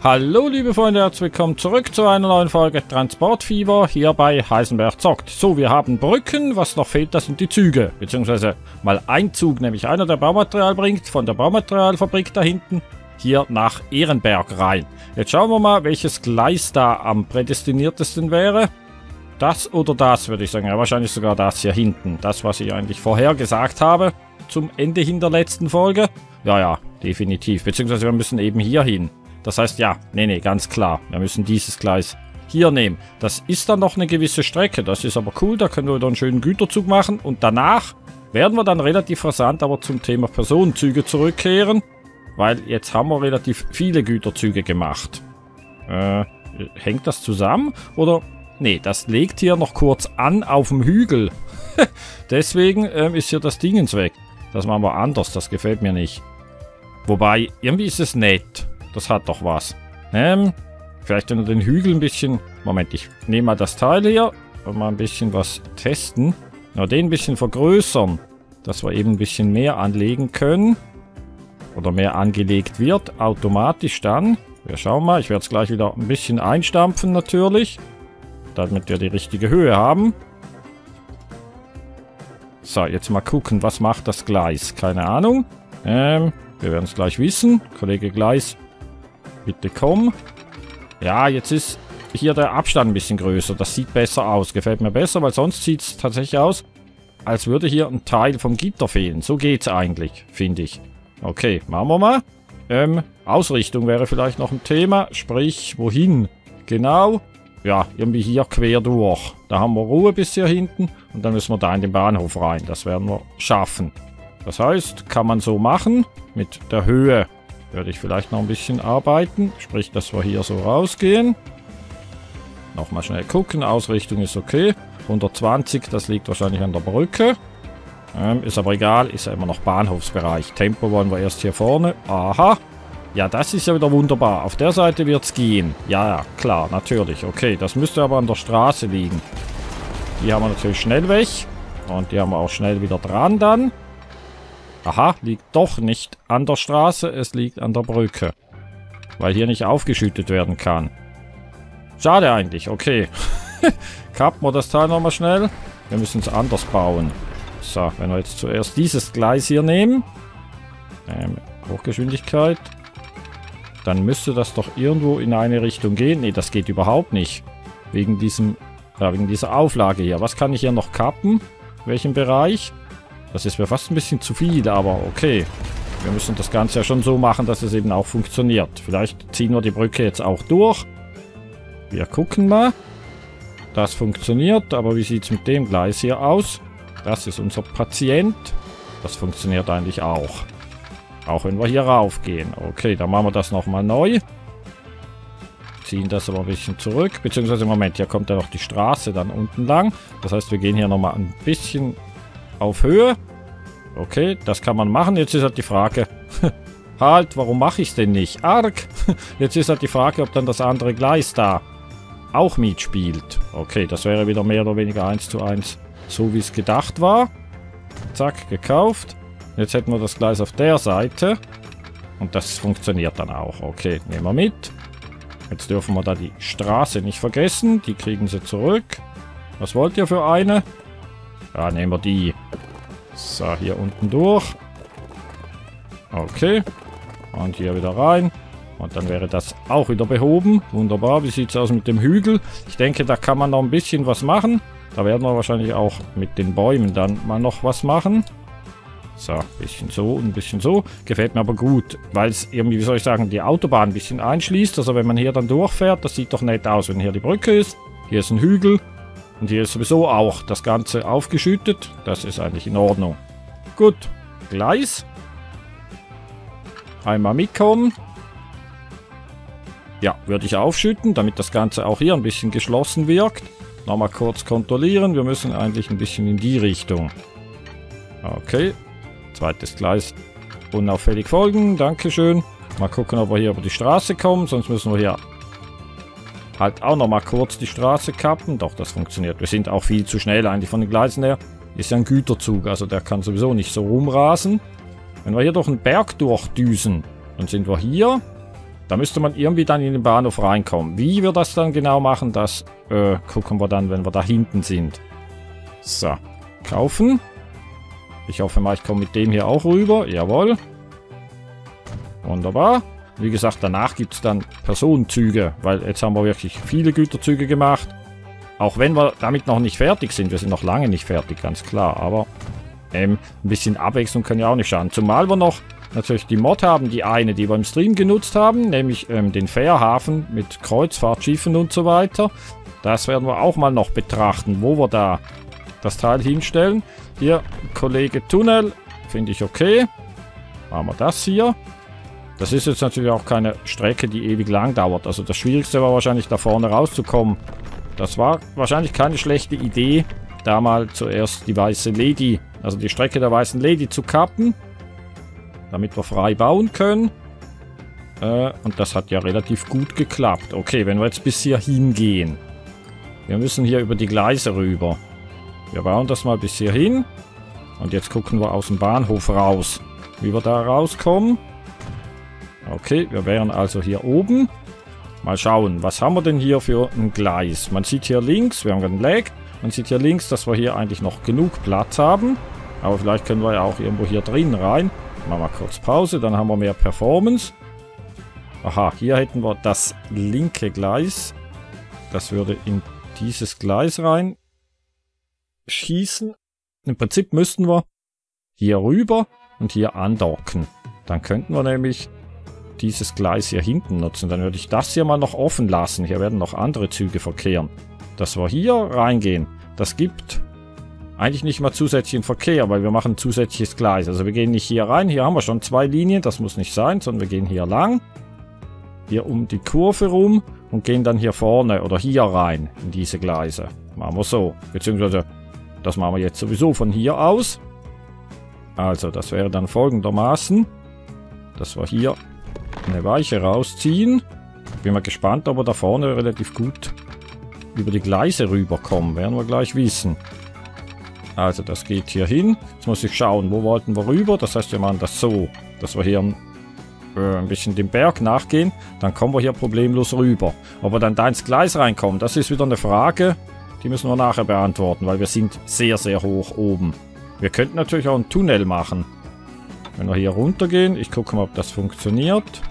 Hallo liebe Freunde, herzlich willkommen zurück zu einer neuen Folge Transportfieber hier bei Heisenberg zockt. So, wir haben Brücken, was noch fehlt, das sind die Züge, beziehungsweise mal ein Zug, nämlich einer, der Baumaterial bringt, von der Baumaterialfabrik da hinten, hier nach Ehrenberg rein. Jetzt schauen wir mal, welches Gleis da am prädestiniertesten wäre. Das oder das, würde ich sagen. Ja, wahrscheinlich sogar das hier hinten. Das, was ich eigentlich vorher gesagt habe, zum Ende hin der letzten Folge. Ja, ja, definitiv. Beziehungsweise wir müssen eben hier hin. Das heißt, ja, nee, nee, ganz klar. Wir müssen dieses Gleis hier nehmen. Das ist dann noch eine gewisse Strecke. Das ist aber cool. Da können wir wieder einen schönen Güterzug machen. Und danach werden wir dann relativ rasant aber zum Thema Personenzüge zurückkehren. Weil jetzt haben wir relativ viele Güterzüge gemacht. Äh, hängt das zusammen? Oder... Nee, das legt hier noch kurz an auf dem Hügel. Deswegen ähm, ist hier das Dingens weg. Das machen wir anders. Das gefällt mir nicht. Wobei, irgendwie ist es nett. Das hat doch was. Ähm, vielleicht nur den Hügel ein bisschen... Moment, ich nehme mal das Teil hier und mal ein bisschen was testen. Na, den ein bisschen vergrößern, dass wir eben ein bisschen mehr anlegen können. Oder mehr angelegt wird, automatisch dann. Wir schauen mal, ich werde es gleich wieder ein bisschen einstampfen natürlich. Damit wir die richtige Höhe haben. So, jetzt mal gucken, was macht das Gleis? Keine Ahnung. Ähm, wir werden es gleich wissen. Kollege Gleis, Bitte komm. Ja, jetzt ist hier der Abstand ein bisschen größer. Das sieht besser aus. Gefällt mir besser, weil sonst sieht es tatsächlich aus, als würde hier ein Teil vom Gitter fehlen. So geht es eigentlich, finde ich. Okay, machen wir mal. Ähm, Ausrichtung wäre vielleicht noch ein Thema. Sprich, wohin? Genau. Ja, irgendwie hier quer durch. Da haben wir Ruhe bis hier hinten. Und dann müssen wir da in den Bahnhof rein. Das werden wir schaffen. Das heißt, kann man so machen. Mit der Höhe werde ich vielleicht noch ein bisschen arbeiten. Sprich, dass wir hier so rausgehen. Nochmal schnell gucken. Ausrichtung ist okay. 120, das liegt wahrscheinlich an der Brücke. Ähm, ist aber egal, ist ja immer noch Bahnhofsbereich. Tempo wollen wir erst hier vorne. Aha. Ja, das ist ja wieder wunderbar. Auf der Seite wird es gehen. Ja, ja, klar, natürlich. Okay, das müsste aber an der Straße liegen. Die haben wir natürlich schnell weg. Und die haben wir auch schnell wieder dran dann. Aha, liegt doch nicht an der Straße, es liegt an der Brücke. Weil hier nicht aufgeschüttet werden kann. Schade eigentlich, okay. Kappen wir das Teil nochmal schnell. Wir müssen es anders bauen. So, wenn wir jetzt zuerst dieses Gleis hier nehmen. Ähm, Hochgeschwindigkeit. Dann müsste das doch irgendwo in eine Richtung gehen. Ne, das geht überhaupt nicht. Wegen diesem, ja, wegen dieser Auflage hier. Was kann ich hier noch kappen? Welchen Bereich? Das ist mir fast ein bisschen zu viel, aber okay. Wir müssen das Ganze ja schon so machen, dass es eben auch funktioniert. Vielleicht ziehen wir die Brücke jetzt auch durch. Wir gucken mal. Das funktioniert, aber wie sieht es mit dem Gleis hier aus? Das ist unser Patient. Das funktioniert eigentlich auch. Auch wenn wir hier raufgehen. Okay, dann machen wir das nochmal neu. Ziehen das aber ein bisschen zurück. Beziehungsweise, Moment, hier kommt ja noch die Straße dann unten lang. Das heißt, wir gehen hier nochmal ein bisschen auf Höhe. Okay, das kann man machen. Jetzt ist halt die Frage... halt, warum mache ich es denn nicht? Arg! Jetzt ist halt die Frage, ob dann das andere Gleis da auch mitspielt. Okay, das wäre wieder mehr oder weniger 1 zu 1 so wie es gedacht war. Zack, gekauft. Jetzt hätten wir das Gleis auf der Seite. Und das funktioniert dann auch. Okay, nehmen wir mit. Jetzt dürfen wir da die Straße nicht vergessen. Die kriegen sie zurück. Was wollt ihr für eine? Ja, nehmen wir die. So, hier unten durch. Okay. Und hier wieder rein. Und dann wäre das auch wieder behoben. Wunderbar. Wie sieht es aus mit dem Hügel? Ich denke, da kann man noch ein bisschen was machen. Da werden wir wahrscheinlich auch mit den Bäumen dann mal noch was machen. So, ein bisschen so und ein bisschen so. Gefällt mir aber gut, weil es irgendwie, wie soll ich sagen, die Autobahn ein bisschen einschließt. Also wenn man hier dann durchfährt, das sieht doch nett aus, wenn hier die Brücke ist. Hier ist ein Hügel. Und hier ist sowieso auch das Ganze aufgeschüttet. Das ist eigentlich in Ordnung. Gut. Gleis. Einmal mitkommen. Ja, würde ich aufschütten, damit das Ganze auch hier ein bisschen geschlossen wirkt. Nochmal kurz kontrollieren. Wir müssen eigentlich ein bisschen in die Richtung. Okay. Zweites Gleis. Unauffällig folgen. Dankeschön. Mal gucken, ob wir hier über die Straße kommen. Sonst müssen wir hier halt auch noch mal kurz die Straße kappen. Doch, das funktioniert. Wir sind auch viel zu schnell eigentlich von den Gleisen her. Ist ja ein Güterzug, also der kann sowieso nicht so rumrasen. Wenn wir hier durch einen Berg durchdüsen, dann sind wir hier. Da müsste man irgendwie dann in den Bahnhof reinkommen. Wie wir das dann genau machen, das äh, gucken wir dann, wenn wir da hinten sind. So, kaufen. Ich hoffe mal, ich komme mit dem hier auch rüber. Jawohl. Wunderbar. Wie gesagt, danach gibt es dann Personenzüge, weil jetzt haben wir wirklich viele Güterzüge gemacht. Auch wenn wir damit noch nicht fertig sind. Wir sind noch lange nicht fertig, ganz klar. Aber ähm, ein bisschen Abwechslung kann ja auch nicht schaden. Zumal wir noch natürlich die Mod haben, die eine, die wir im Stream genutzt haben, nämlich ähm, den Fährhafen mit Kreuzfahrtschiffen und so weiter. Das werden wir auch mal noch betrachten, wo wir da das Teil hinstellen. Hier, Kollege Tunnel, finde ich okay. Machen wir das hier. Das ist jetzt natürlich auch keine Strecke, die ewig lang dauert. Also das Schwierigste war wahrscheinlich da vorne rauszukommen. Das war wahrscheinlich keine schlechte Idee, da mal zuerst die Weiße Lady, also die Strecke der Weißen Lady zu kappen damit wir frei bauen können. Äh, und das hat ja relativ gut geklappt. Okay, wenn wir jetzt bis hier hingehen. Wir müssen hier über die Gleise rüber. Wir bauen das mal bis hier hin. Und jetzt gucken wir aus dem Bahnhof raus, wie wir da rauskommen. Okay, wir wären also hier oben. Mal schauen, was haben wir denn hier für ein Gleis? Man sieht hier links, wir haben einen Lag. Man sieht hier links, dass wir hier eigentlich noch genug Platz haben. Aber vielleicht können wir ja auch irgendwo hier drin rein. Machen wir kurz Pause, dann haben wir mehr Performance. Aha, hier hätten wir das linke Gleis. Das würde in dieses Gleis rein schießen. Im Prinzip müssten wir hier rüber und hier andocken. Dann könnten wir nämlich dieses Gleis hier hinten nutzen. Dann würde ich das hier mal noch offen lassen. Hier werden noch andere Züge verkehren. Dass wir hier reingehen. Das gibt eigentlich nicht mal zusätzlichen Verkehr, weil wir machen zusätzliches Gleis. Also wir gehen nicht hier rein. Hier haben wir schon zwei Linien. Das muss nicht sein, sondern wir gehen hier lang. Hier um die Kurve rum und gehen dann hier vorne oder hier rein in diese Gleise. Machen wir so. Beziehungsweise das machen wir jetzt sowieso von hier aus. Also das wäre dann folgendermaßen, dass wir hier eine Weiche rausziehen. Bin mal gespannt, ob wir da vorne relativ gut über die Gleise rüberkommen. Werden wir gleich wissen. Also das geht hier hin. Jetzt muss ich schauen, wo wollten wir rüber. Das heißt, wir machen das so, dass wir hier äh, ein bisschen dem Berg nachgehen. Dann kommen wir hier problemlos rüber. Ob wir dann da ins Gleis reinkommen, das ist wieder eine Frage. Die müssen wir nachher beantworten, weil wir sind sehr, sehr hoch oben. Wir könnten natürlich auch einen Tunnel machen. Wenn wir hier runtergehen, ich gucke mal, ob das funktioniert.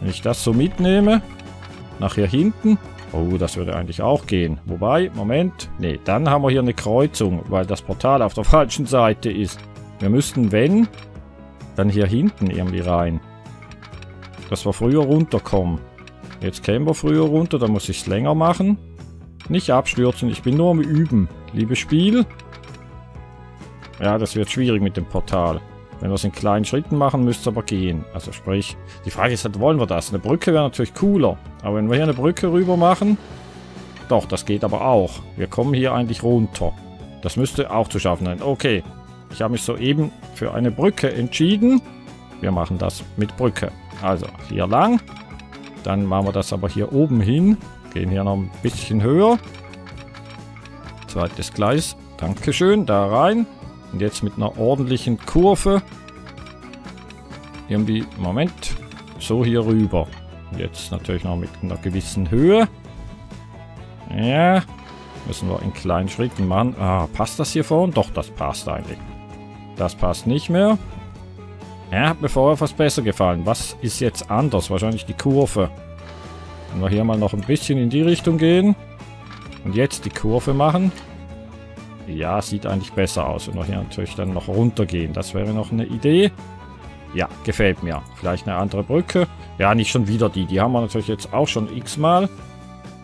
Wenn ich das so mitnehme, nach hier hinten, Oh, das würde eigentlich auch gehen. Wobei, Moment. Ne, dann haben wir hier eine Kreuzung, weil das Portal auf der falschen Seite ist. Wir müssten, wenn, dann hier hinten irgendwie rein. Dass wir früher runterkommen. Jetzt kämen wir früher runter, dann muss ich es länger machen. Nicht abstürzen, ich bin nur am Üben. Liebes Spiel. Ja, das wird schwierig mit dem Portal. Wenn wir es in kleinen Schritten machen, müsste es aber gehen. Also sprich, die Frage ist halt, wollen wir das? Eine Brücke wäre natürlich cooler. Aber wenn wir hier eine Brücke rüber machen... Doch, das geht aber auch. Wir kommen hier eigentlich runter. Das müsste auch zu schaffen sein. Okay, ich habe mich soeben für eine Brücke entschieden. Wir machen das mit Brücke. Also, hier lang. Dann machen wir das aber hier oben hin. Gehen hier noch ein bisschen höher. Zweites Gleis. Dankeschön. Da rein. Und jetzt mit einer ordentlichen Kurve. Irgendwie, Moment, so hier rüber. Jetzt natürlich noch mit einer gewissen Höhe. Ja, müssen wir in kleinen Schritten machen. Ah, passt das hier vorne? Doch, das passt eigentlich. Das passt nicht mehr. Ja, hat mir vorher fast besser gefallen. Was ist jetzt anders? Wahrscheinlich die Kurve. Wenn wir hier mal noch ein bisschen in die Richtung gehen. Und jetzt die Kurve machen. Ja, sieht eigentlich besser aus. Und hier natürlich dann noch runtergehen. Das wäre noch eine Idee. Ja, gefällt mir. Vielleicht eine andere Brücke. Ja, nicht schon wieder die. Die haben wir natürlich jetzt auch schon x-mal.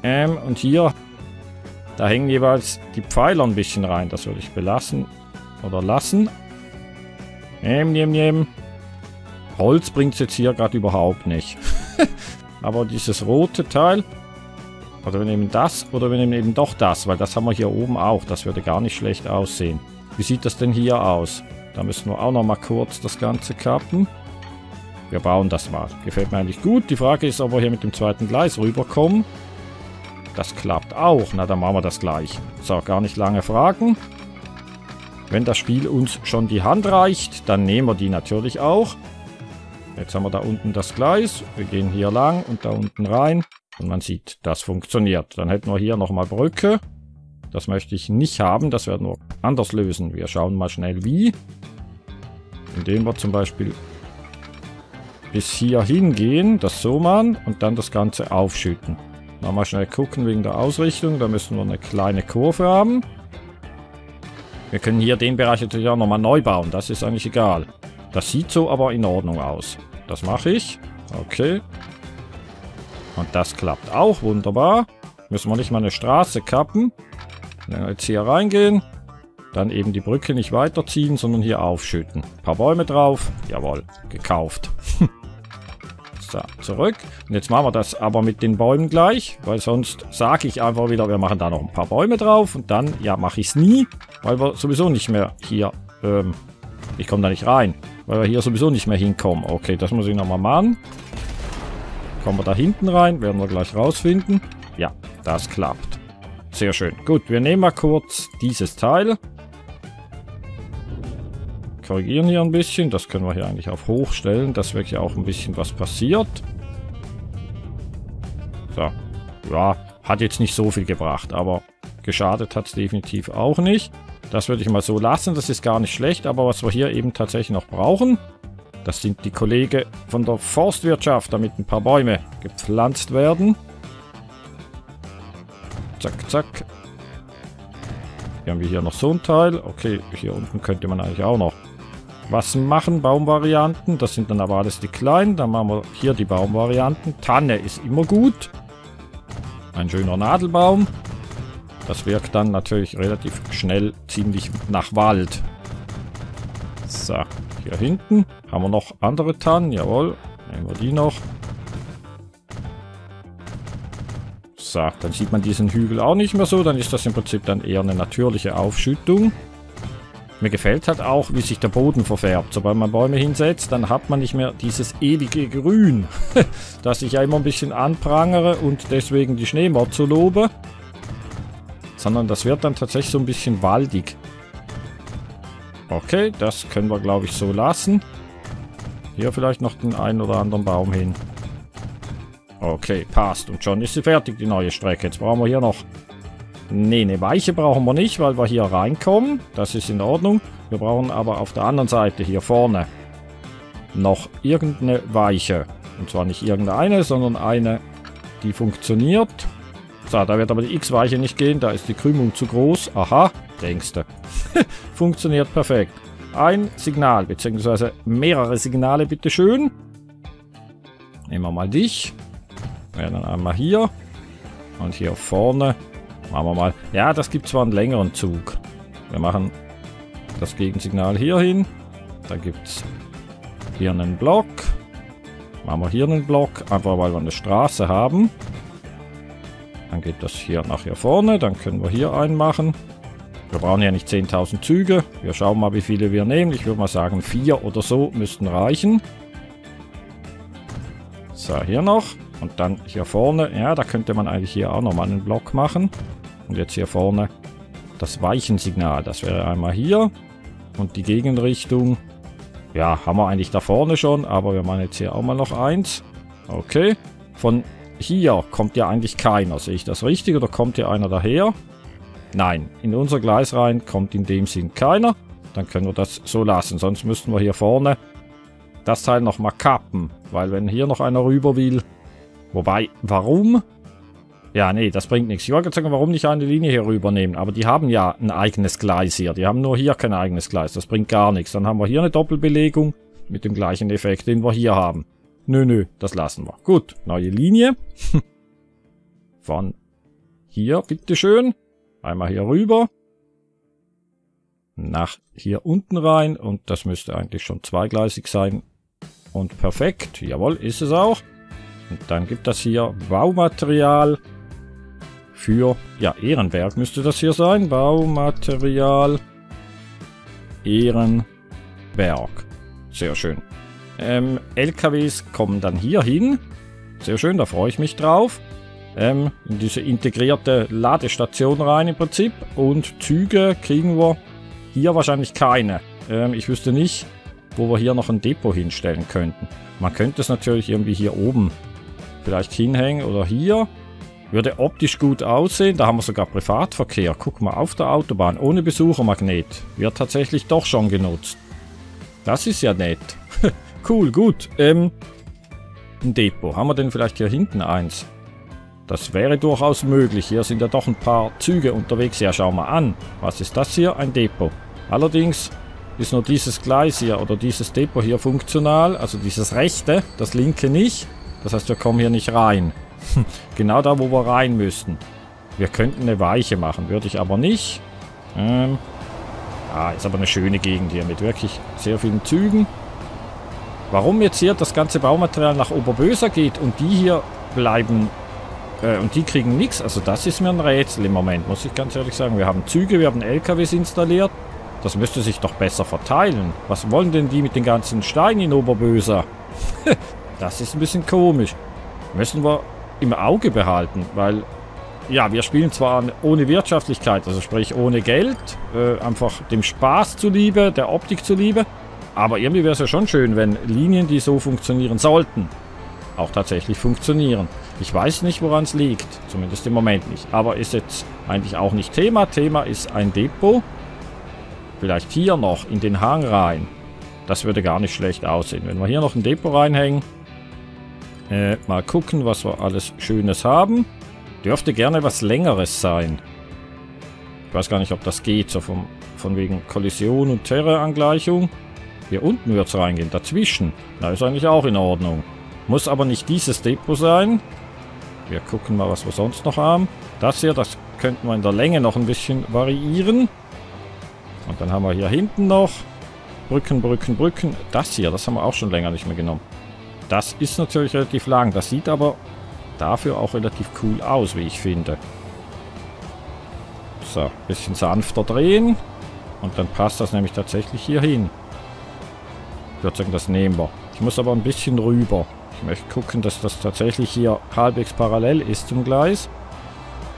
Ähm, und hier, da hängen jeweils die Pfeiler ein bisschen rein. Das würde ich belassen. Oder lassen. Ähm, nehm, nehm. Holz bringt es jetzt hier gerade überhaupt nicht. Aber dieses rote Teil, oder wir nehmen das oder wir nehmen eben doch das, weil das haben wir hier oben auch. Das würde gar nicht schlecht aussehen. Wie sieht das denn hier aus? Da müssen wir auch noch mal kurz das Ganze kappen. Wir bauen das mal. Gefällt mir eigentlich gut. Die Frage ist, ob wir hier mit dem zweiten Gleis rüberkommen. Das klappt auch. Na, dann machen wir das gleich. So, gar nicht lange fragen. Wenn das Spiel uns schon die Hand reicht, dann nehmen wir die natürlich auch. Jetzt haben wir da unten das Gleis. Wir gehen hier lang und da unten rein. Und man sieht, das funktioniert. Dann hätten wir hier nochmal Brücke. Das möchte ich nicht haben. Das werden wir anders lösen. Wir schauen mal schnell wie. Indem wir zum Beispiel bis hier hingehen, das so machen und dann das Ganze aufschütten. Mal schnell gucken wegen der Ausrichtung. Da müssen wir eine kleine Kurve haben. Wir können hier den Bereich natürlich auch nochmal neu bauen. Das ist eigentlich egal. Das sieht so aber in Ordnung aus. Das mache ich. Okay. Und das klappt auch wunderbar. Müssen wir nicht mal eine Straße kappen. Wenn wir jetzt hier reingehen, dann eben die Brücke nicht weiterziehen, sondern hier aufschütten. Ein paar Bäume drauf. Jawohl, gekauft. so, zurück. Und jetzt machen wir das aber mit den Bäumen gleich, weil sonst sage ich einfach wieder, wir machen da noch ein paar Bäume drauf und dann, ja, mache ich es nie, weil wir sowieso nicht mehr hier, ähm, ich komme da nicht rein, weil wir hier sowieso nicht mehr hinkommen. Okay, das muss ich nochmal machen. Kommen wir da hinten rein, werden wir gleich rausfinden. Ja, das klappt. Sehr schön. Gut, wir nehmen mal kurz dieses Teil. Korrigieren hier ein bisschen. Das können wir hier eigentlich auf hoch stellen, dass wirklich auch ein bisschen was passiert. So. Ja, hat jetzt nicht so viel gebracht, aber geschadet hat es definitiv auch nicht. Das würde ich mal so lassen. Das ist gar nicht schlecht, aber was wir hier eben tatsächlich noch brauchen, das sind die Kollegen von der Forstwirtschaft, damit ein paar Bäume gepflanzt werden. Zack, zack. Hier haben wir hier noch so ein Teil. Okay, hier unten könnte man eigentlich auch noch was machen. Baumvarianten. Das sind dann aber alles die kleinen. Dann machen wir hier die Baumvarianten. Tanne ist immer gut. Ein schöner Nadelbaum. Das wirkt dann natürlich relativ schnell ziemlich nach Wald. So. Hier hinten haben wir noch andere Tannen. Jawohl. Nehmen wir die noch. So, dann sieht man diesen Hügel auch nicht mehr so. Dann ist das im Prinzip dann eher eine natürliche Aufschüttung. Mir gefällt halt auch, wie sich der Boden verfärbt. Sobald man Bäume hinsetzt, dann hat man nicht mehr dieses ewige Grün, das ich ja immer ein bisschen anprangere und deswegen die Schneemotze lobe. Sondern das wird dann tatsächlich so ein bisschen waldig. Okay, das können wir, glaube ich, so lassen. Hier vielleicht noch den einen oder anderen Baum hin. Okay, passt. Und schon ist sie fertig, die neue Strecke. Jetzt brauchen wir hier noch... Ne, eine Weiche brauchen wir nicht, weil wir hier reinkommen. Das ist in Ordnung. Wir brauchen aber auf der anderen Seite, hier vorne, noch irgendeine Weiche. Und zwar nicht irgendeine, sondern eine, die funktioniert. So, da wird aber die X-Weiche nicht gehen. Da ist die Krümmung zu groß. Aha, denkst du. Funktioniert perfekt. Ein Signal, beziehungsweise mehrere Signale, bitteschön. Nehmen wir mal dich. Ja, dann einmal hier. Und hier vorne. Machen wir mal. Ja, das gibt zwar einen längeren Zug. Wir machen das Gegensignal hier hin. Da gibt es hier einen Block. Machen wir hier einen Block, einfach weil wir eine Straße haben. Dann geht das hier nach hier vorne. Dann können wir hier einen machen. Wir brauchen ja nicht 10.000 Züge. Wir schauen mal, wie viele wir nehmen. Ich würde mal sagen, vier oder so müssten reichen. So, hier noch. Und dann hier vorne. Ja, da könnte man eigentlich hier auch nochmal einen Block machen. Und jetzt hier vorne das Weichensignal. Das wäre einmal hier. Und die Gegenrichtung. Ja, haben wir eigentlich da vorne schon. Aber wir machen jetzt hier auch mal noch eins. Okay. Von hier kommt ja eigentlich keiner. Sehe ich das richtig? Oder kommt hier einer daher? Nein, in unser Gleis rein kommt in dem Sinn keiner. Dann können wir das so lassen. Sonst müssten wir hier vorne das Teil nochmal kappen. Weil wenn hier noch einer rüber will... Wobei, warum? Ja, nee, das bringt nichts. Ich wollte sagen, warum nicht eine Linie hier rübernehmen? Aber die haben ja ein eigenes Gleis hier. Die haben nur hier kein eigenes Gleis. Das bringt gar nichts. Dann haben wir hier eine Doppelbelegung mit dem gleichen Effekt, den wir hier haben. Nö, nö, das lassen wir. Gut, neue Linie. Von hier, bitteschön. Einmal hier rüber. Nach hier unten rein. Und das müsste eigentlich schon zweigleisig sein. Und perfekt. Jawohl, ist es auch. Und dann gibt das hier Baumaterial für, ja, Ehrenberg müsste das hier sein. Baumaterial Ehrenberg. Sehr schön. Ähm, LKWs kommen dann hier hin. Sehr schön, da freue ich mich drauf ähm, in diese integrierte Ladestation rein im Prinzip. Und Züge kriegen wir hier wahrscheinlich keine. Ähm, ich wüsste nicht, wo wir hier noch ein Depot hinstellen könnten. Man könnte es natürlich irgendwie hier oben vielleicht hinhängen oder hier. Würde optisch gut aussehen. Da haben wir sogar Privatverkehr. Guck mal, auf der Autobahn ohne Besuchermagnet. Wird tatsächlich doch schon genutzt. Das ist ja nett. cool, gut. Ähm, ein Depot. Haben wir denn vielleicht hier hinten eins? Das wäre durchaus möglich. Hier sind ja doch ein paar Züge unterwegs. Ja, schau mal an. Was ist das hier? Ein Depot. Allerdings ist nur dieses Gleis hier oder dieses Depot hier funktional. Also dieses rechte, das linke nicht. Das heißt, wir kommen hier nicht rein. genau da, wo wir rein müssten. Wir könnten eine Weiche machen. Würde ich aber nicht. Ähm, ah, ist aber eine schöne Gegend hier mit wirklich sehr vielen Zügen. Warum jetzt hier das ganze Baumaterial nach Oberböser geht und die hier bleiben äh, und die kriegen nichts, also das ist mir ein Rätsel im Moment, muss ich ganz ehrlich sagen. Wir haben Züge, wir haben LKWs installiert. Das müsste sich doch besser verteilen. Was wollen denn die mit den ganzen Steinen in Oberböser? das ist ein bisschen komisch. Müssen wir im Auge behalten, weil ja, wir spielen zwar ohne Wirtschaftlichkeit, also sprich ohne Geld, äh, einfach dem Spaß zuliebe, der Optik zuliebe, aber irgendwie wäre es ja schon schön, wenn Linien, die so funktionieren sollten, auch tatsächlich funktionieren. Ich weiß nicht, woran es liegt. Zumindest im Moment nicht. Aber ist jetzt eigentlich auch nicht Thema. Thema ist ein Depot. Vielleicht hier noch in den Hang rein. Das würde gar nicht schlecht aussehen. Wenn wir hier noch ein Depot reinhängen. Äh, mal gucken, was wir alles Schönes haben. Dürfte gerne was Längeres sein. Ich weiß gar nicht, ob das geht. So vom, von wegen Kollision und Terrorangleichung. Hier unten wird es reingehen, dazwischen. Na, ist eigentlich auch in Ordnung. Muss aber nicht dieses Depot sein. Wir gucken mal, was wir sonst noch haben. Das hier, das könnten wir in der Länge noch ein bisschen variieren. Und dann haben wir hier hinten noch Brücken, Brücken, Brücken. Das hier, das haben wir auch schon länger nicht mehr genommen. Das ist natürlich relativ lang. Das sieht aber dafür auch relativ cool aus, wie ich finde. So, bisschen sanfter drehen. Und dann passt das nämlich tatsächlich hier hin. Ich würde sagen, das nehmen wir. Ich muss aber ein bisschen rüber. Ich möchte gucken, dass das tatsächlich hier halbwegs parallel ist zum Gleis.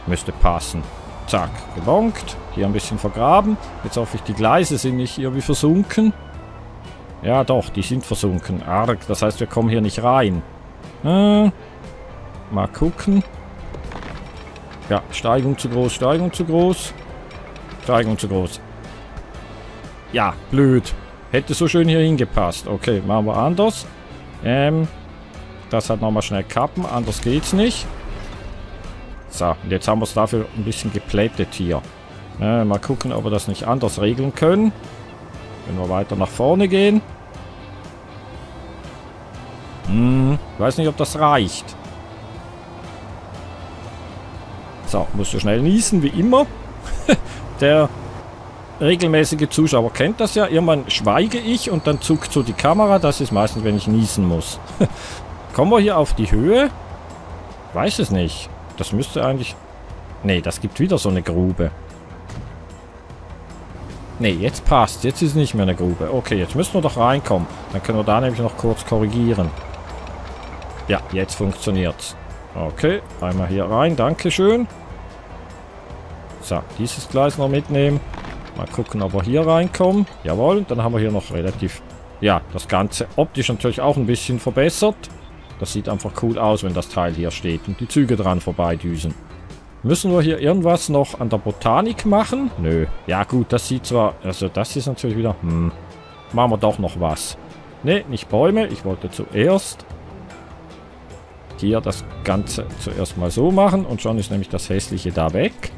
Müsste passen. Zack, gebonkt. Hier ein bisschen vergraben. Jetzt hoffe ich, die Gleise sind nicht irgendwie versunken. Ja, doch, die sind versunken. Arg, das heißt, wir kommen hier nicht rein. Äh, mal gucken. Ja, Steigung zu groß, Steigung zu groß. Steigung zu groß. Ja, blöd. Hätte so schön hier hingepasst. Okay, machen wir anders. Ähm, das hat nochmal schnell kappen, anders geht's nicht. So, und jetzt haben wir es dafür ein bisschen geplättet hier. Äh, mal gucken, ob wir das nicht anders regeln können. Wenn wir weiter nach vorne gehen. Hm, weiß nicht, ob das reicht. So, musst du schnell niesen, wie immer. Der regelmäßige Zuschauer kennt das ja. Irgendwann schweige ich und dann zuckt so die Kamera. Das ist meistens, wenn ich niesen muss. Kommen wir hier auf die Höhe? Weiß es nicht. Das müsste eigentlich... Nee, das gibt wieder so eine Grube. Nee, jetzt passt. Jetzt ist nicht mehr eine Grube. Okay, jetzt müssen wir doch reinkommen. Dann können wir da nämlich noch kurz korrigieren. Ja, jetzt funktioniert's. Okay, einmal hier rein. Dankeschön. So, dieses Gleis noch mitnehmen. Mal gucken, ob wir hier reinkommen. Jawohl, dann haben wir hier noch relativ... Ja, das Ganze optisch natürlich auch ein bisschen verbessert. Das sieht einfach cool aus, wenn das Teil hier steht und die Züge dran vorbeidüsen. Müssen wir hier irgendwas noch an der Botanik machen? Nö. Ja gut, das sieht zwar... Also das ist natürlich wieder... Hm. Machen wir doch noch was. Ne, nicht Bäume. Ich wollte zuerst hier das Ganze zuerst mal so machen. Und schon ist nämlich das Hässliche da weg.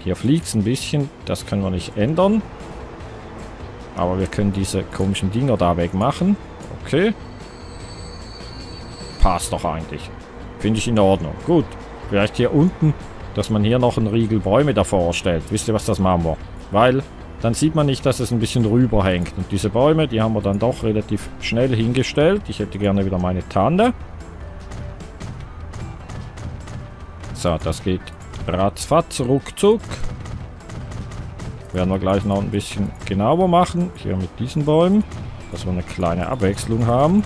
Hier fliegt es ein bisschen. Das können wir nicht ändern. Aber wir können diese komischen Dinger da wegmachen. Okay. Passt doch eigentlich. Finde ich in Ordnung. Gut. Vielleicht hier unten, dass man hier noch einen Riegel Bäume davor stellt. Wisst ihr, was das machen wir? Weil dann sieht man nicht, dass es ein bisschen rüber hängt. Und diese Bäume, die haben wir dann doch relativ schnell hingestellt. Ich hätte gerne wieder meine Tanne. So, das geht ratzfatz, ruckzuck. Werden wir gleich noch ein bisschen genauer machen. Hier mit diesen Bäumen. Dass wir eine kleine Abwechslung haben.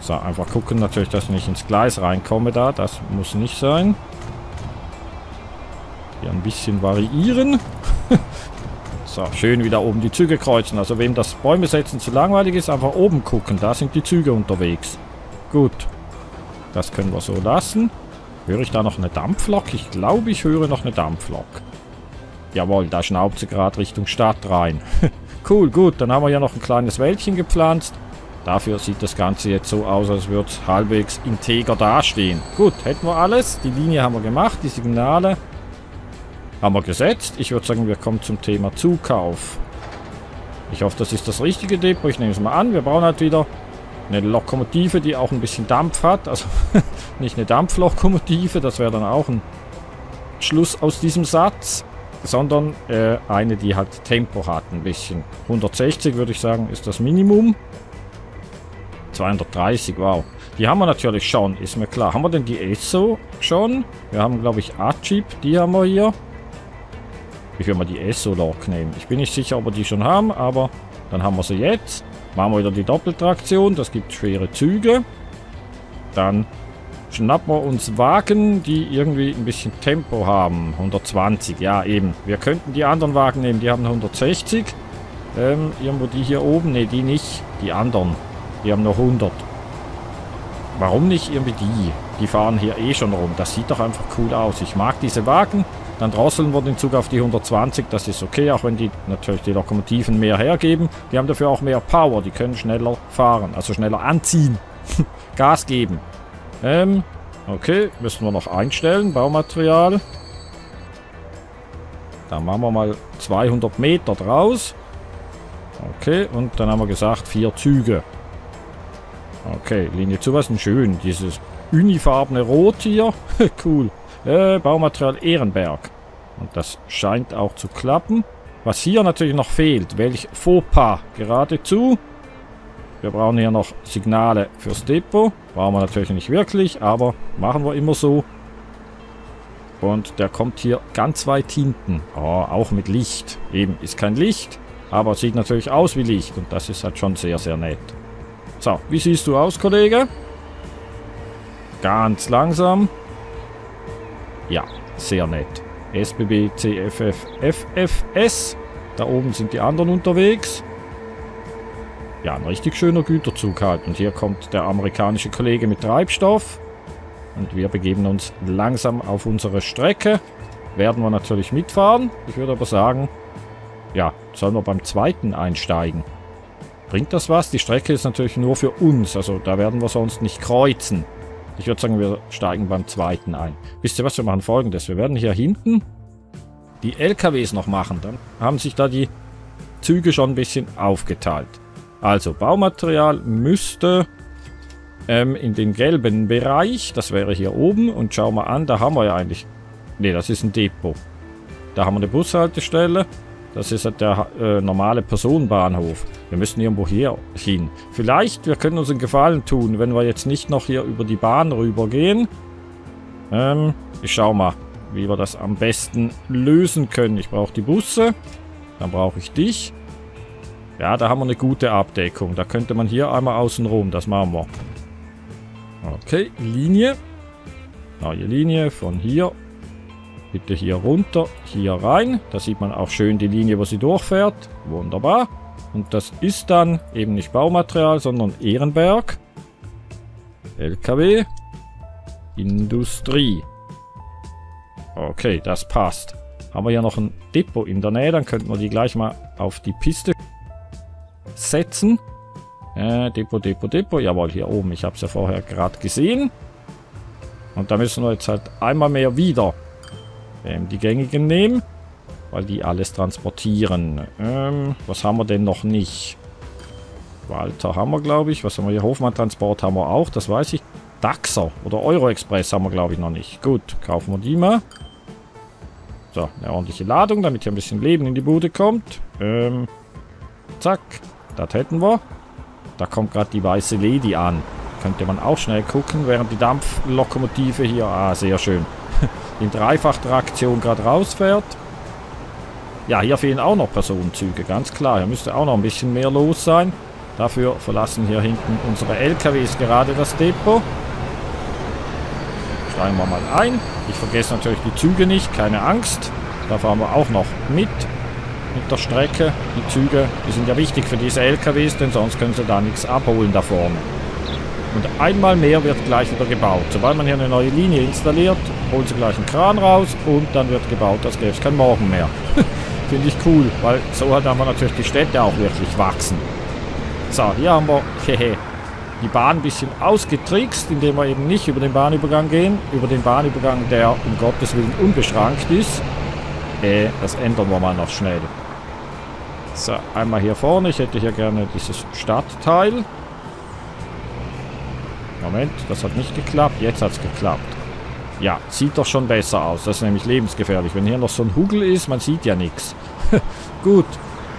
So, einfach gucken natürlich, dass ich nicht ins Gleis reinkomme da. Das muss nicht sein. Hier ein bisschen variieren. So, schön wieder oben die Züge kreuzen. Also wem das Bäume setzen zu langweilig ist, einfach oben gucken. Da sind die Züge unterwegs. Gut. Das können wir so lassen. Höre ich da noch eine Dampflok? Ich glaube, ich höre noch eine Dampflok. Jawohl, da schnaubt sie gerade Richtung Stadt rein. cool, gut. Dann haben wir ja noch ein kleines Wäldchen gepflanzt. Dafür sieht das Ganze jetzt so aus, als würde es halbwegs integer dastehen. Gut, hätten wir alles. Die Linie haben wir gemacht, die Signale haben wir gesetzt. Ich würde sagen, wir kommen zum Thema Zukauf. Ich hoffe, das ist das richtige Depot. Ich nehme es mal an. Wir brauchen halt wieder eine Lokomotive, die auch ein bisschen Dampf hat. Also nicht eine Dampflokomotive, das wäre dann auch ein Schluss aus diesem Satz. Sondern äh, eine, die halt Tempo hat ein bisschen. 160 würde ich sagen, ist das Minimum. 230, wow. Die haben wir natürlich schon, ist mir klar. Haben wir denn die ESO schon? Wir haben, glaube ich, A-Chip, die haben wir hier. Ich will mal die ESO-Lok nehmen. Ich bin nicht sicher, ob wir die schon haben, aber dann haben wir sie jetzt. Machen wir wieder die Doppeltraktion. Das gibt schwere Züge. Dann schnappen wir uns Wagen, die irgendwie ein bisschen Tempo haben. 120, ja eben. Wir könnten die anderen Wagen nehmen, die haben 160. Ähm, irgendwo die hier oben. Ne, die nicht. Die anderen. Die haben noch 100. Warum nicht irgendwie die? Die fahren hier eh schon rum. Das sieht doch einfach cool aus. Ich mag diese Wagen. Dann drosseln wir den Zug auf die 120, das ist okay, auch wenn die natürlich die Lokomotiven mehr hergeben. Die haben dafür auch mehr Power, die können schneller fahren, also schneller anziehen. Gas geben. Ähm, okay, müssen wir noch einstellen, Baumaterial. Dann machen wir mal 200 Meter draus. Okay, und dann haben wir gesagt, vier Züge. Okay, Linie zu, was schön, dieses unifarbene Rot hier. cool. Äh, Baumaterial Ehrenberg. Und das scheint auch zu klappen. Was hier natürlich noch fehlt, welch Fauxpas geradezu. Wir brauchen hier noch Signale fürs Depot. Brauchen wir natürlich nicht wirklich, aber machen wir immer so. Und der kommt hier ganz weit hinten. Oh, auch mit Licht. Eben, ist kein Licht, aber sieht natürlich aus wie Licht. Und das ist halt schon sehr, sehr nett. So, wie siehst du aus, Kollege? Ganz langsam. Ja, sehr nett. SBB, CFF, FFS. Da oben sind die anderen unterwegs. Ja, ein richtig schöner Güterzug halt. Und hier kommt der amerikanische Kollege mit Treibstoff. Und wir begeben uns langsam auf unsere Strecke. Werden wir natürlich mitfahren. Ich würde aber sagen, ja, sollen wir beim zweiten einsteigen. Bringt das was? Die Strecke ist natürlich nur für uns. Also da werden wir sonst nicht kreuzen. Ich würde sagen, wir steigen beim zweiten ein. Wisst ihr was, wir machen folgendes. Wir werden hier hinten die LKWs noch machen. Dann haben sich da die Züge schon ein bisschen aufgeteilt. Also, Baumaterial müsste ähm, in den gelben Bereich, das wäre hier oben. Und schau mal an, da haben wir ja eigentlich... Ne, das ist ein Depot. Da haben wir eine Bushaltestelle. Das ist halt der äh, normale Personenbahnhof. Wir müssen irgendwo hier hin. Vielleicht, wir können uns einen Gefallen tun, wenn wir jetzt nicht noch hier über die Bahn rübergehen. Ähm, ich schau mal, wie wir das am besten lösen können. Ich brauche die Busse. Dann brauche ich dich. Ja, da haben wir eine gute Abdeckung. Da könnte man hier einmal außen rum. Das machen wir. Okay, Linie. Neue Linie von hier Bitte hier runter, hier rein. Da sieht man auch schön die Linie, wo sie durchfährt. Wunderbar. Und das ist dann eben nicht Baumaterial, sondern Ehrenberg. LKW. Industrie. Okay, das passt. Haben wir ja noch ein Depot in der Nähe, dann könnten wir die gleich mal auf die Piste setzen. Äh, Depot, Depot, Depot. Jawohl, hier oben. Ich habe es ja vorher gerade gesehen. Und da müssen wir jetzt halt einmal mehr wieder ähm, die gängigen nehmen, weil die alles transportieren. Ähm, was haben wir denn noch nicht? Walter haben wir, glaube ich. Was haben wir hier? Hofmann-Transport haben wir auch, das weiß ich. Daxer oder Euro-Express haben wir, glaube ich, noch nicht. Gut, kaufen wir die mal. So, eine ordentliche Ladung, damit hier ein bisschen Leben in die Bude kommt. Ähm, zack, das hätten wir. Da kommt gerade die weiße Lady an. Könnte man auch schnell gucken, während die Dampflokomotive hier... Ah, sehr schön in Dreifachtraktion gerade rausfährt. Ja, hier fehlen auch noch Personenzüge, ganz klar. Hier müsste auch noch ein bisschen mehr los sein. Dafür verlassen hier hinten unsere LKWs gerade das Depot. Steigen wir mal ein. Ich vergesse natürlich die Züge nicht, keine Angst. Da fahren wir auch noch mit. mit der Strecke. Die Züge, die sind ja wichtig für diese LKWs, denn sonst können sie da nichts abholen da vorne. Und einmal mehr wird gleich wieder gebaut. Sobald man hier eine neue Linie installiert, holen sie gleich einen Kran raus und dann wird gebaut, als gäbe es kein Morgen mehr. Finde ich cool, weil so hat wir natürlich die Städte auch wirklich wachsen. So, hier haben wir die Bahn ein bisschen ausgetrickst, indem wir eben nicht über den Bahnübergang gehen. Über den Bahnübergang, der um Gottes Willen unbeschrankt ist. Äh, das ändern wir mal noch schnell. So, einmal hier vorne. Ich hätte hier gerne dieses Stadtteil. Moment, das hat nicht geklappt. Jetzt hat es geklappt. Ja, sieht doch schon besser aus. Das ist nämlich lebensgefährlich. Wenn hier noch so ein Hugel ist, man sieht ja nichts. Gut.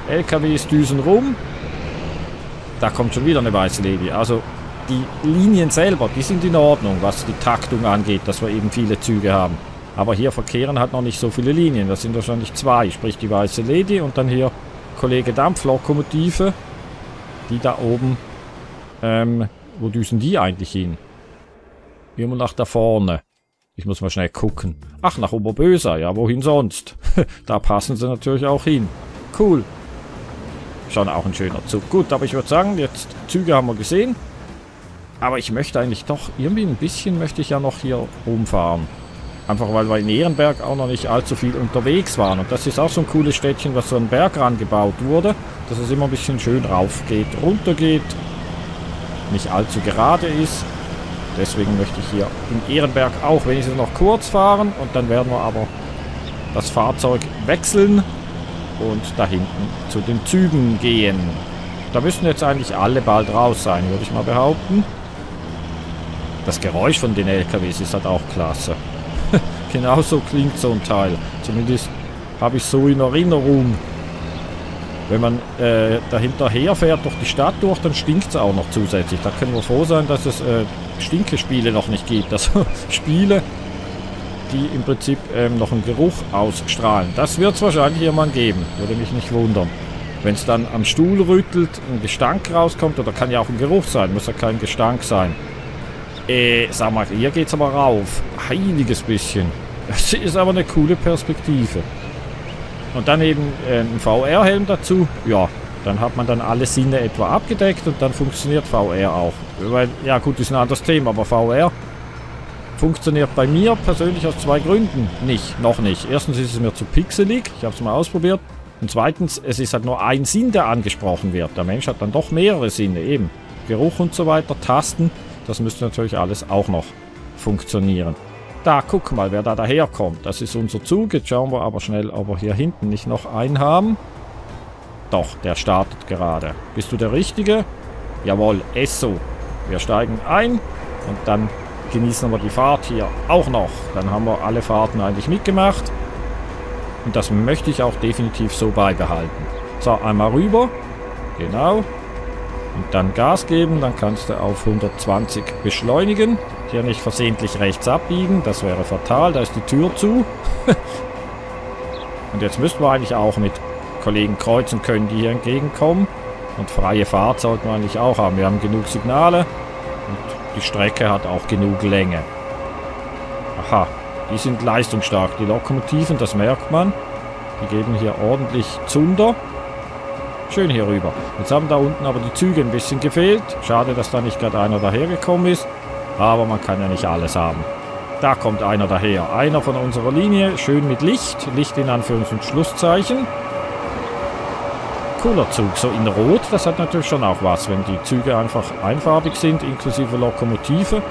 LKWs düsen rum. Da kommt schon wieder eine weiße Lady. Also die Linien selber, die sind in Ordnung, was die Taktung angeht, dass wir eben viele Züge haben. Aber hier verkehren halt noch nicht so viele Linien. Das sind wahrscheinlich zwei. Sprich die weiße Lady und dann hier Kollege Dampflokomotive. Die da oben. Ähm, wo düsen die eigentlich hin? Immer nach da vorne. Ich muss mal schnell gucken. Ach, nach Oberböser. Ja, wohin sonst? da passen sie natürlich auch hin. Cool. Schon auch ein schöner Zug. Gut, aber ich würde sagen, jetzt Züge haben wir gesehen. Aber ich möchte eigentlich doch, irgendwie ein bisschen möchte ich ja noch hier rumfahren. Einfach weil wir in Ehrenberg auch noch nicht allzu viel unterwegs waren. Und das ist auch so ein cooles Städtchen, was so ein Berg rangebaut wurde. Dass es immer ein bisschen schön rauf geht, runter geht. Nicht allzu gerade ist. Deswegen möchte ich hier in Ehrenberg auch wenigstens noch kurz fahren. Und dann werden wir aber das Fahrzeug wechseln und da hinten zu den Zügen gehen. Da müssen jetzt eigentlich alle bald raus sein, würde ich mal behaupten. Das Geräusch von den LKWs ist halt auch klasse. Genauso klingt so ein Teil. Zumindest habe ich so in Erinnerung. Wenn man äh, dahinter herfährt durch die Stadt durch, dann stinkt es auch noch zusätzlich. Da können wir froh sein, dass es äh, Stinkespiele noch nicht gibt. Also Spiele, die im Prinzip ähm, noch einen Geruch ausstrahlen. Das wird es wahrscheinlich irgendwann geben. Würde mich nicht wundern. Wenn es dann am Stuhl rüttelt, ein Gestank rauskommt, oder kann ja auch ein Geruch sein, muss ja kein Gestank sein. Äh, sag mal, hier geht's aber rauf. Heiliges bisschen. Das ist aber eine coole Perspektive. Und dann eben äh, ein VR-Helm dazu. Ja, dann hat man dann alle Sinne etwa abgedeckt und dann funktioniert VR auch. Weil, ja gut, ist ein anderes Thema, aber VR funktioniert bei mir persönlich aus zwei Gründen nicht. Noch nicht. Erstens ist es mir zu pixelig. Ich habe es mal ausprobiert. Und zweitens, es ist halt nur ein Sinn, der angesprochen wird. Der Mensch hat dann doch mehrere Sinne. Eben Geruch und so weiter, Tasten. Das müsste natürlich alles auch noch funktionieren. Da, guck mal, wer da daherkommt. Das ist unser Zug. Jetzt schauen wir aber schnell, ob wir hier hinten nicht noch einen haben. Doch, der startet gerade. Bist du der Richtige? Jawohl, Esso. Wir steigen ein und dann genießen wir die Fahrt hier auch noch. Dann haben wir alle Fahrten eigentlich mitgemacht. Und das möchte ich auch definitiv so beibehalten. So, einmal rüber. Genau. Und dann Gas geben. Dann kannst du auf 120 beschleunigen. Hier nicht versehentlich rechts abbiegen. Das wäre fatal. Da ist die Tür zu. Und jetzt müssten wir eigentlich auch mit Kollegen kreuzen können, die hier entgegenkommen. Und freie Fahrt sollten wir eigentlich auch haben. Wir haben genug Signale. Die Strecke hat auch genug Länge. Aha, die sind leistungsstark. Die Lokomotiven, das merkt man. Die geben hier ordentlich Zunder. Schön hier rüber. Jetzt haben da unten aber die Züge ein bisschen gefehlt. Schade, dass da nicht gerade einer dahergekommen ist. Aber man kann ja nicht alles haben. Da kommt einer daher. Einer von unserer Linie. Schön mit Licht. Licht in Anführungs- und Schlusszeichen cooler Zug. So in Rot, das hat natürlich schon auch was, wenn die Züge einfach einfarbig sind, inklusive Lokomotive.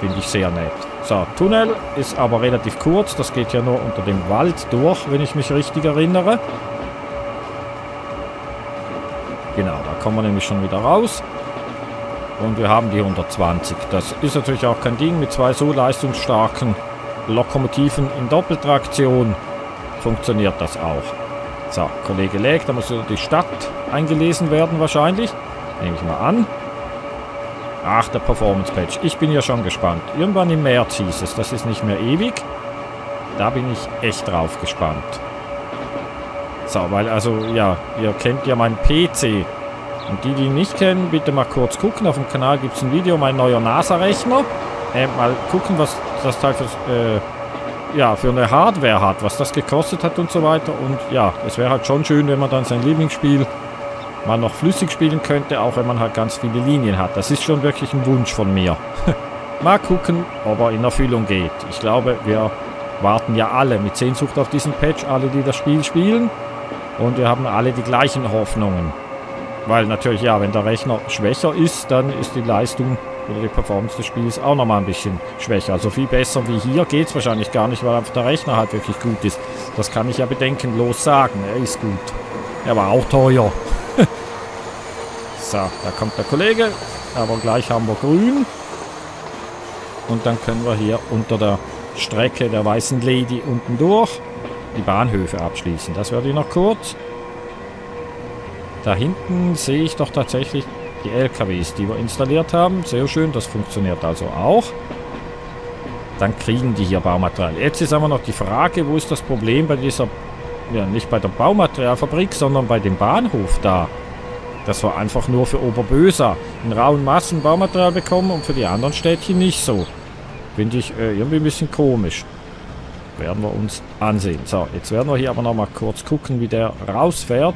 Finde ich sehr nett. So, Tunnel ist aber relativ kurz. Das geht ja nur unter dem Wald durch, wenn ich mich richtig erinnere. Genau, da kommen wir nämlich schon wieder raus. Und wir haben die 120. Das ist natürlich auch kein Ding. Mit zwei so leistungsstarken Lokomotiven in Doppeltraktion funktioniert das auch. So, Kollege Leg, da muss die Stadt eingelesen werden wahrscheinlich. Nehme ich mal an. Ach, der Performance Patch. Ich bin ja schon gespannt. Irgendwann im März hieß es, das ist nicht mehr ewig. Da bin ich echt drauf gespannt. So, weil also, ja, ihr kennt ja meinen PC. Und die, die ihn nicht kennen, bitte mal kurz gucken. Auf dem Kanal gibt es ein Video, mein neuer NASA-Rechner. Äh, mal gucken, was das Teil für, äh, ja, für eine Hardware hat, was das gekostet hat und so weiter. Und ja, es wäre halt schon schön, wenn man dann sein Lieblingsspiel mal noch flüssig spielen könnte, auch wenn man halt ganz viele Linien hat. Das ist schon wirklich ein Wunsch von mir. mal gucken, ob er in Erfüllung geht. Ich glaube, wir warten ja alle mit Sehnsucht auf diesen Patch, alle, die das Spiel spielen. Und wir haben alle die gleichen Hoffnungen. Weil natürlich, ja, wenn der Rechner schwächer ist, dann ist die Leistung oder die Performance des Spiels auch nochmal ein bisschen schwächer. Also viel besser wie hier geht es wahrscheinlich gar nicht, weil einfach der Rechner halt wirklich gut ist. Das kann ich ja bedenkenlos sagen. Er ist gut. Er war auch teuer. so, da kommt der Kollege. Aber gleich haben wir grün. Und dann können wir hier unter der Strecke der weißen Lady unten durch die Bahnhöfe abschließen. Das werde ich noch kurz. Da hinten sehe ich doch tatsächlich die LKWs, die wir installiert haben. Sehr schön, das funktioniert also auch. Dann kriegen die hier Baumaterial. Jetzt ist aber noch die Frage, wo ist das Problem bei dieser, ja nicht bei der Baumaterialfabrik, sondern bei dem Bahnhof da. Das war einfach nur für Oberböser in rauen Massen Baumaterial bekommen und für die anderen Städtchen nicht so. Finde ich äh, irgendwie ein bisschen komisch. Werden wir uns ansehen. So, jetzt werden wir hier aber nochmal kurz gucken, wie der rausfährt.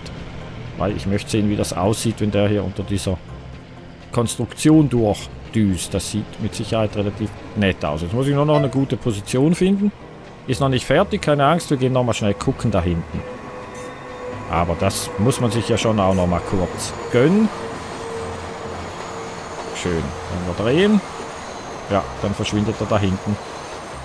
Weil ich möchte sehen, wie das aussieht, wenn der hier unter dieser Konstruktion durchdüst. Das sieht mit Sicherheit relativ nett aus. Jetzt muss ich nur noch eine gute Position finden. Ist noch nicht fertig, keine Angst, wir gehen nochmal schnell gucken da hinten. Aber das muss man sich ja schon auch nochmal kurz gönnen. Schön. Wenn wir drehen. Ja, dann verschwindet er da hinten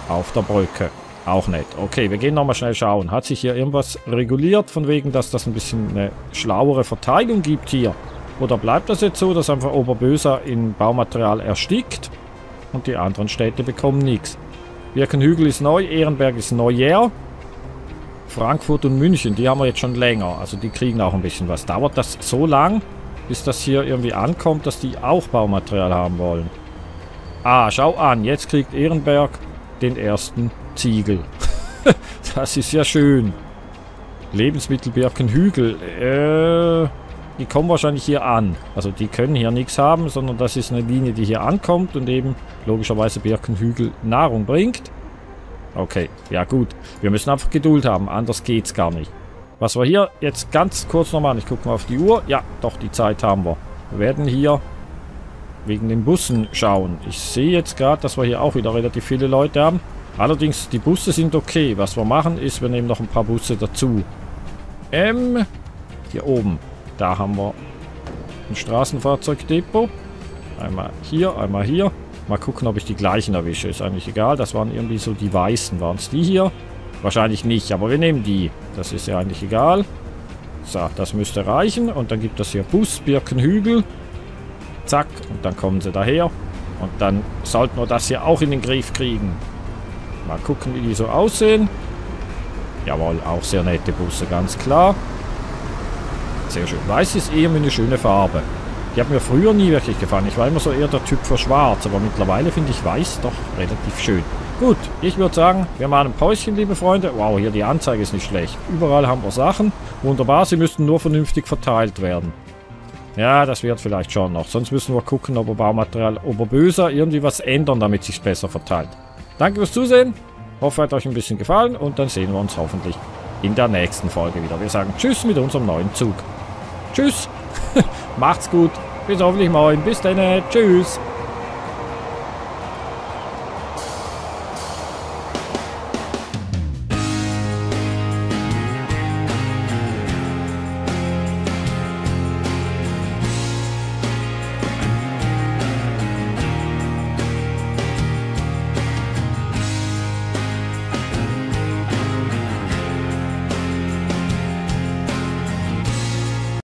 auf der Brücke. Auch nett. Okay, wir gehen nochmal schnell schauen. Hat sich hier irgendwas reguliert, von wegen, dass das ein bisschen eine schlauere Verteilung gibt hier? Oder bleibt das jetzt so, dass einfach Oberböser in Baumaterial erstickt und die anderen Städte bekommen nichts? Birkenhügel ist neu, Ehrenberg ist neuer. Frankfurt und München, die haben wir jetzt schon länger. Also die kriegen auch ein bisschen was. Dauert das so lang, bis das hier irgendwie ankommt, dass die auch Baumaterial haben wollen? Ah, schau an, jetzt kriegt Ehrenberg den ersten Ziegel. das ist ja schön. Lebensmittel Birkenhügel. Äh, die kommen wahrscheinlich hier an. Also die können hier nichts haben, sondern das ist eine Linie, die hier ankommt und eben logischerweise Birkenhügel Nahrung bringt. Okay, ja gut. Wir müssen einfach Geduld haben, anders geht's gar nicht. Was wir hier jetzt ganz kurz nochmal, ich gucke mal auf die Uhr. Ja, doch, die Zeit haben wir. Wir werden hier wegen den Bussen schauen. Ich sehe jetzt gerade, dass wir hier auch wieder relativ viele Leute haben. Allerdings, die Busse sind okay. Was wir machen, ist, wir nehmen noch ein paar Busse dazu. Ähm, hier oben. Da haben wir ein Straßenfahrzeugdepot. Einmal hier, einmal hier. Mal gucken, ob ich die gleichen erwische. Ist eigentlich egal. Das waren irgendwie so die weißen. Waren es die hier? Wahrscheinlich nicht, aber wir nehmen die. Das ist ja eigentlich egal. So, das müsste reichen. Und dann gibt es hier Bus, Birkenhügel. Zack. Und dann kommen sie daher. Und dann sollten wir das hier auch in den Griff kriegen. Mal gucken, wie die so aussehen. Jawohl, auch sehr nette Busse, ganz klar. Sehr schön. Weiß ist eher eine schöne Farbe. Die hat mir früher nie wirklich gefallen. Ich war immer so eher der Typ für schwarz, aber mittlerweile finde ich weiß doch relativ schön. Gut, ich würde sagen, wir machen ein Päuschen, liebe Freunde. Wow, hier die Anzeige ist nicht schlecht. Überall haben wir Sachen. Wunderbar, sie müssten nur vernünftig verteilt werden. Ja, das wird vielleicht schon noch. Sonst müssen wir gucken, ob wir Baumaterial Oberböser irgendwie was ändern, damit sich besser verteilt. Danke fürs Zusehen. Hoffe, hat euch ein bisschen gefallen und dann sehen wir uns hoffentlich in der nächsten Folge wieder. Wir sagen Tschüss mit unserem neuen Zug. Tschüss. Macht's gut. Bis hoffentlich morgen. Bis dann. Tschüss.